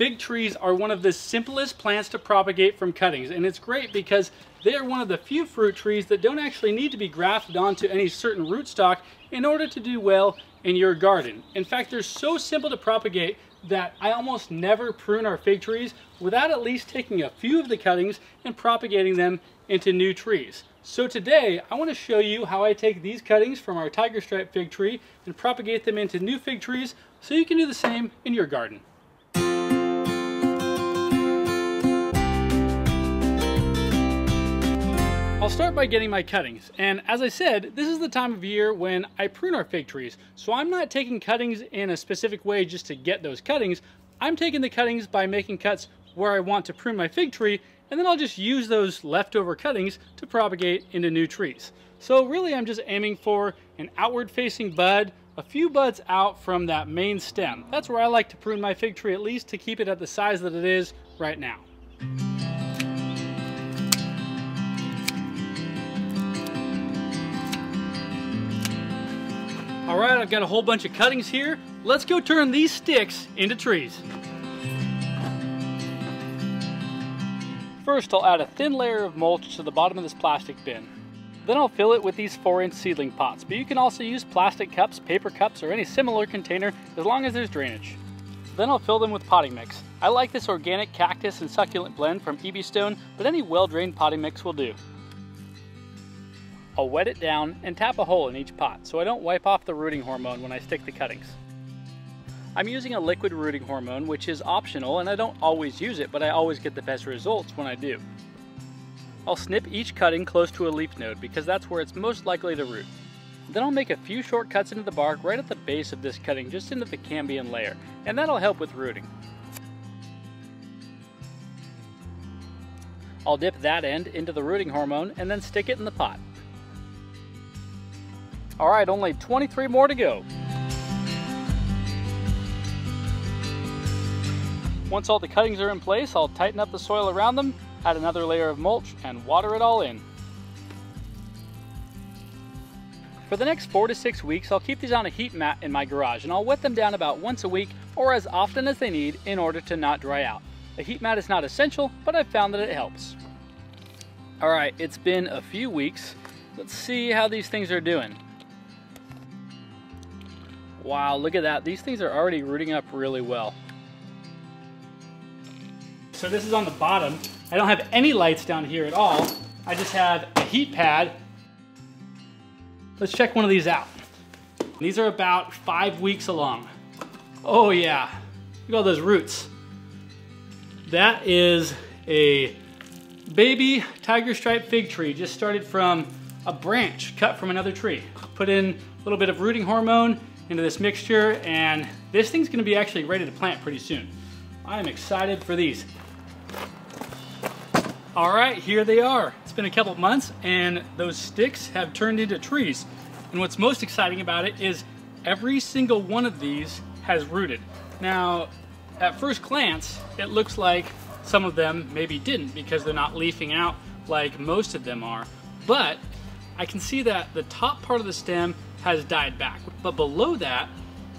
Fig trees are one of the simplest plants to propagate from cuttings, and it's great because they are one of the few fruit trees that don't actually need to be grafted onto any certain rootstock in order to do well in your garden. In fact, they're so simple to propagate that I almost never prune our fig trees without at least taking a few of the cuttings and propagating them into new trees. So today, I want to show you how I take these cuttings from our tiger stripe fig tree and propagate them into new fig trees so you can do the same in your garden. Start by getting my cuttings, and as I said, this is the time of year when I prune our fig trees, so I'm not taking cuttings in a specific way just to get those cuttings, I'm taking the cuttings by making cuts where I want to prune my fig tree, and then I'll just use those leftover cuttings to propagate into new trees. So really I'm just aiming for an outward facing bud, a few buds out from that main stem. That's where I like to prune my fig tree at least to keep it at the size that it is right now. All right, I've got a whole bunch of cuttings here. Let's go turn these sticks into trees. First, I'll add a thin layer of mulch to the bottom of this plastic bin. Then I'll fill it with these 4-inch seedling pots, but you can also use plastic cups, paper cups, or any similar container as long as there's drainage. Then I'll fill them with potting mix. I like this organic cactus and succulent blend from EB Stone, but any well-drained potting mix will do. I'll wet it down and tap a hole in each pot so I don't wipe off the rooting hormone when I stick the cuttings. I'm using a liquid rooting hormone which is optional and I don't always use it but I always get the best results when I do. I'll snip each cutting close to a leaf node because that's where it's most likely to root. Then I'll make a few short cuts into the bark right at the base of this cutting just into the cambium layer and that'll help with rooting. I'll dip that end into the rooting hormone and then stick it in the pot. All right, only 23 more to go. Once all the cuttings are in place, I'll tighten up the soil around them, add another layer of mulch, and water it all in. For the next four to six weeks, I'll keep these on a heat mat in my garage, and I'll wet them down about once a week or as often as they need in order to not dry out. A heat mat is not essential, but I've found that it helps. All right, it's been a few weeks. Let's see how these things are doing. Wow, look at that. These things are already rooting up really well. So this is on the bottom. I don't have any lights down here at all. I just have a heat pad. Let's check one of these out. These are about five weeks along. Oh yeah, look at all those roots. That is a baby tiger stripe fig tree, just started from a branch cut from another tree. Put in a little bit of rooting hormone into this mixture and this thing's gonna be actually ready to plant pretty soon. I'm excited for these. All right, here they are. It's been a couple months and those sticks have turned into trees. And what's most exciting about it is every single one of these has rooted. Now, at first glance, it looks like some of them maybe didn't because they're not leafing out like most of them are. But I can see that the top part of the stem has died back. But below that,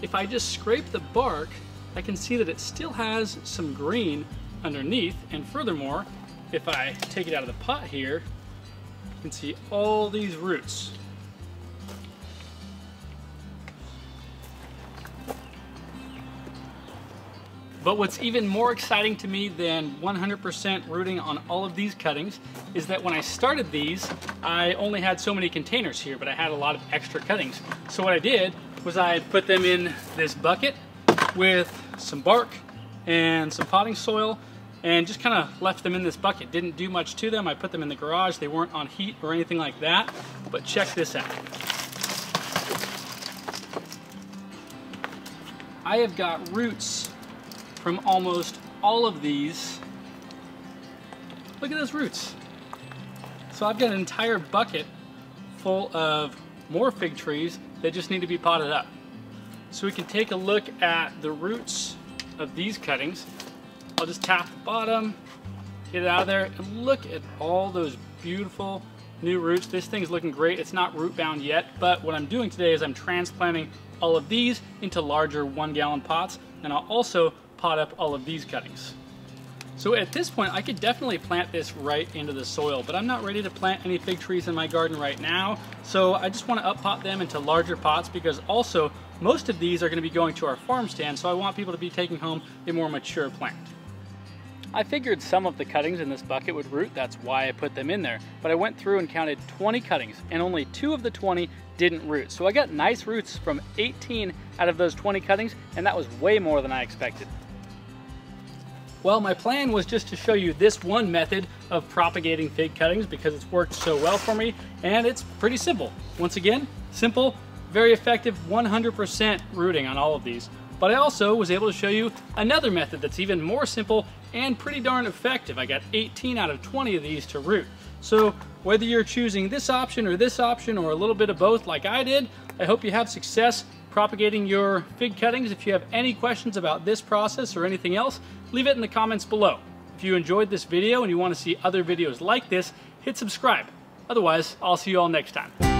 if I just scrape the bark, I can see that it still has some green underneath. And furthermore, if I take it out of the pot here, you can see all these roots. But what's even more exciting to me than 100% rooting on all of these cuttings is that when I started these, I only had so many containers here, but I had a lot of extra cuttings. So what I did was I put them in this bucket with some bark and some potting soil and just kind of left them in this bucket. Didn't do much to them. I put them in the garage. They weren't on heat or anything like that. But check this out. I have got roots from almost all of these. Look at those roots. So I've got an entire bucket full of more fig trees that just need to be potted up. So we can take a look at the roots of these cuttings. I'll just tap the bottom, get it out of there, and look at all those beautiful new roots. This thing's looking great. It's not root bound yet, but what I'm doing today is I'm transplanting all of these into larger one gallon pots, and I'll also pot up all of these cuttings. So at this point, I could definitely plant this right into the soil, but I'm not ready to plant any fig trees in my garden right now. So I just want to up pot them into larger pots because also most of these are going to be going to our farm stand, so I want people to be taking home a more mature plant. I figured some of the cuttings in this bucket would root, that's why I put them in there. But I went through and counted 20 cuttings, and only two of the 20 didn't root. So I got nice roots from 18 out of those 20 cuttings, and that was way more than I expected. Well, my plan was just to show you this one method of propagating fig cuttings because it's worked so well for me and it's pretty simple. Once again, simple, very effective, 100% rooting on all of these. But I also was able to show you another method that's even more simple and pretty darn effective. I got 18 out of 20 of these to root. So whether you're choosing this option or this option or a little bit of both like I did, I hope you have success propagating your fig cuttings. If you have any questions about this process or anything else, leave it in the comments below. If you enjoyed this video and you want to see other videos like this, hit subscribe. Otherwise, I'll see you all next time.